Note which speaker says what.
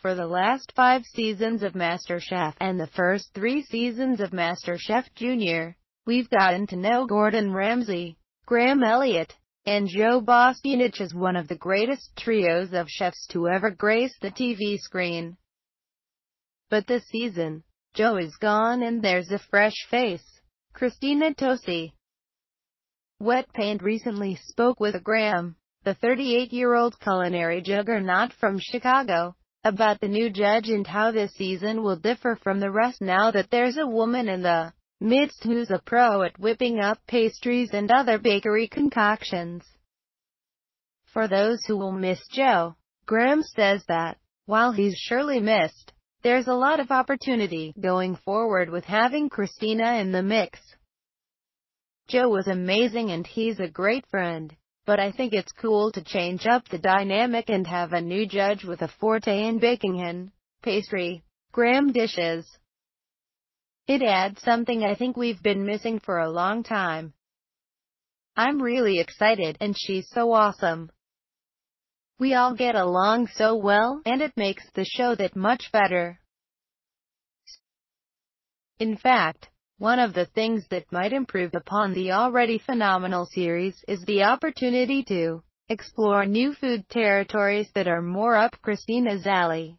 Speaker 1: For the last five seasons of MasterChef and the first three seasons of MasterChef Junior, we've gotten to know Gordon Ramsay, Graham Elliot, and Joe Bastianich as one of the greatest trios of chefs to ever grace the TV screen. But this season, Joe is gone and there's a fresh face. Christina Tosi. Wet Paint recently spoke with Graham, the 38-year-old culinary juggernaut from Chicago, about the new judge and how this season will differ from the rest now that there's a woman in the midst who's a pro at whipping up pastries and other bakery concoctions. For those who will miss Joe, Graham says that, while he's surely missed, there's a lot of opportunity going forward with having Christina in the mix. Joe was amazing and he's a great friend but I think it's cool to change up the dynamic and have a new judge with a forte in baking and pastry, Graham dishes. It adds something I think we've been missing for a long time. I'm really excited, and she's so awesome. We all get along so well, and it makes the show that much better. In fact, one of the things that might improve upon the already phenomenal series is the opportunity to explore new food territories that are more up Christina's alley.